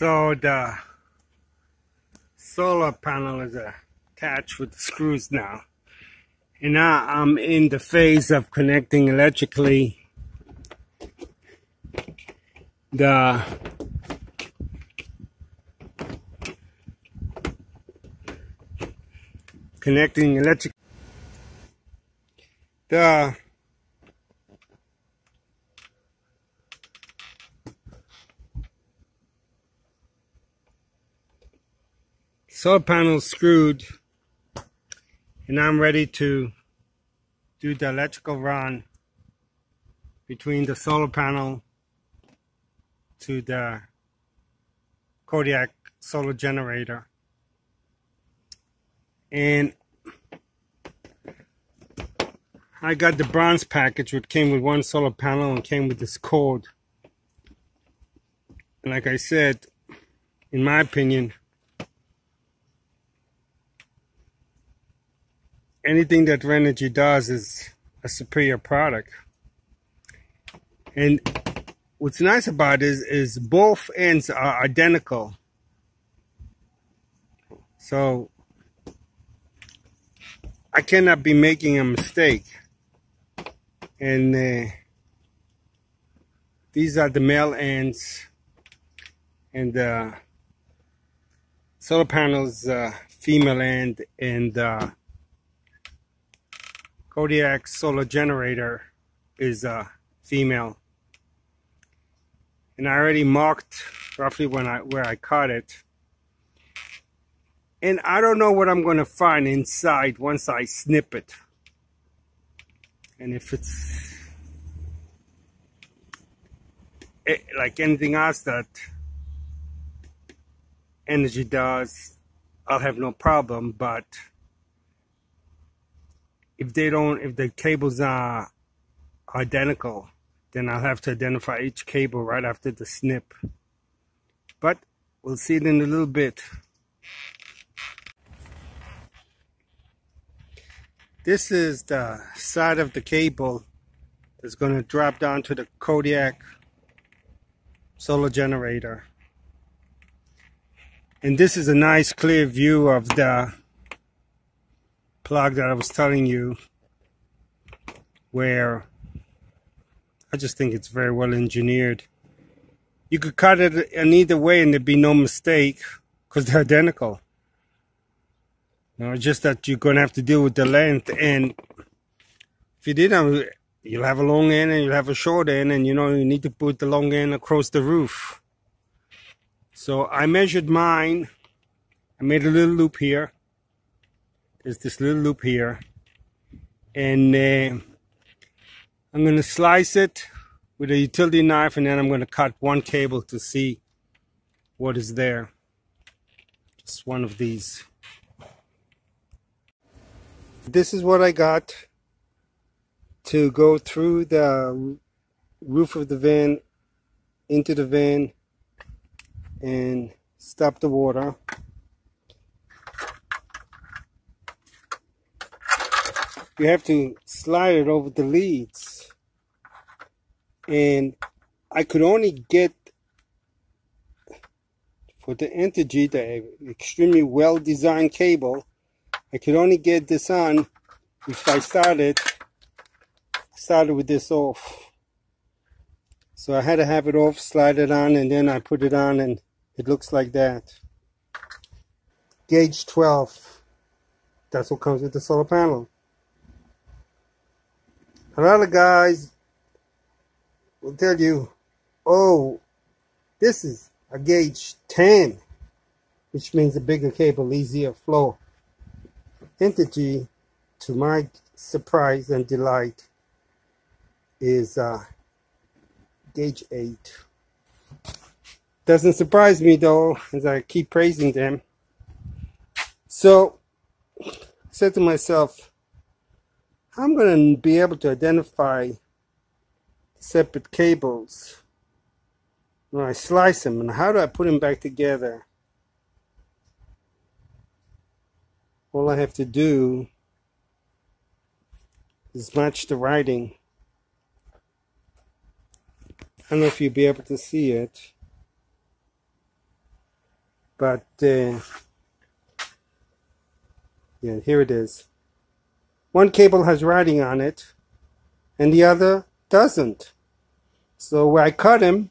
So the solar panel is attached with the screws now. And now I'm in the phase of connecting electrically the connecting electric the solar panel screwed and I'm ready to do the electrical run between the solar panel to the Kodiak solar generator. And I got the bronze package which came with one solar panel and came with this cord. And like I said in my opinion anything that Inergy does is a superior product. And what's nice about it is, is both ends are identical. So I cannot be making a mistake. And uh, these are the male ends and the solar panels uh, female end and uh, Kodiak solar generator is a female. And I already marked roughly when I where I caught it. And I don't know what I'm going to find inside once I snip it. And if it's it, eh, like anything else that Inergy does, I'll have no problem, but if they don't, if the cables are identical, then I'll have to identify each cable right after the snip. But we'll see it in a little bit. This is the side of the cable that's going to drop down to the Kodiak solar generator. And this is a nice clear view of the plug that I was telling you where I just think it's very well engineered. You could cut it in either way and there'd be no mistake because they're identical. You know, just that you're going to have to deal with the length. And if you didn't, you'll have a long end and you'll have a short end. And, you know, you need to put the long end across the roof. So I measured mine. I made a little loop here there's this little loop here. And uh, I'm going to slice it with a utility knife and then I'm going to cut one cable to see what is there. Just one of these. This is what I got to go through the roof of the van into the van and stop the water you have to slide it over the leads. And I could only get for the Inergy, the extremely well designed cable, I could only get this on if I started started with this off. So I had to have it off, slide it on, and then I put it on and it looks like that. Gauge 12. That's what comes with the solar panel. A lot of guys will tell you, oh, this is a gauge 10, which means a bigger cable, easier flow. Inergy, to my surprise and delight, is uh, gauge 8. Doesn't surprise me though, as I keep praising them. So, I said to myself, I'm going to be able to identify separate cables when I slice them and how do I put them back together? All I have to do is match the writing. I don't know if you'll be able to see it but uh, yeah here it is one cable has writing on it and the other doesn't. So where I cut him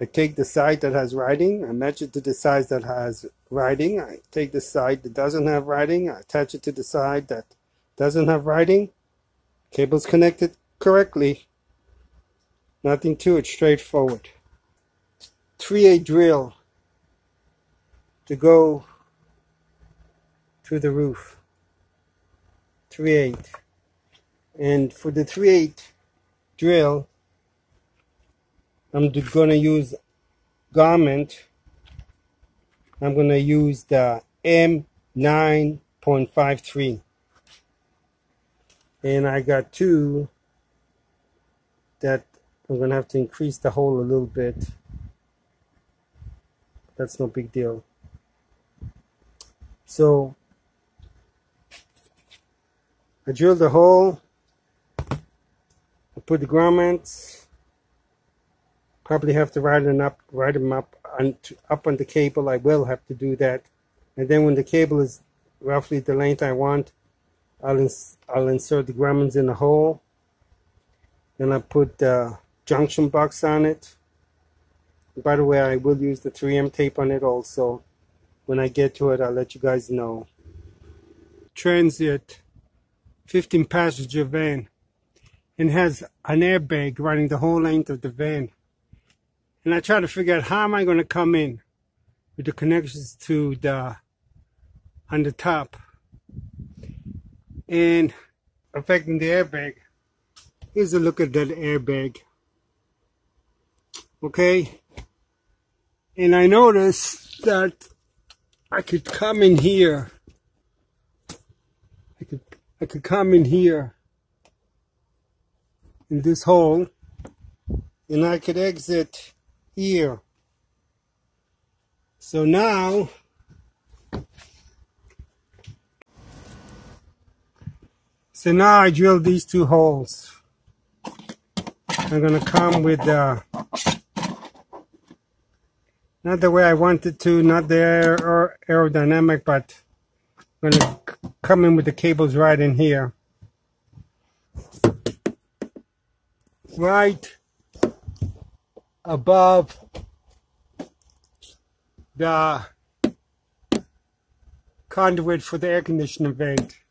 I take the side that has writing I match it to the side that has writing I take the side that doesn't have writing I attach it to the side that doesn't have writing. Cables connected correctly. Nothing to it straightforward. 3A drill to go to the roof. 3 And for the 3-8 drill, I'm to use grommet. I'm to use the M9.53. And I got two that I'm to have to increase the hole a little bit. That's no big deal. So I drilled the hole. I put the grommets. Probably have to ride them up, ride them up on up on the cable. I will have to do that. And then when the cable is roughly the length I want, I'll ins I'll insert the grommets in the hole. Then I put the junction box on it. By the way, I will use the 3M tape on it also. When I get to it, I'll let you guys know. Transit 15 passenger van and has an airbag running the whole length of the van. And I try to figure out how am I going to come in with the connections to the on the top and affecting the airbag. Here's a look at that airbag. Okay, and I noticed that I could come in here. I could I could come in here in this hole and I could exit here. So now so now I drilled these two holes. I'm gonna come with uh, not the way I wanted to, not the aer aerodynamic, but I'm going in with the cables right in here. Right above the conduit for the air conditioning vent.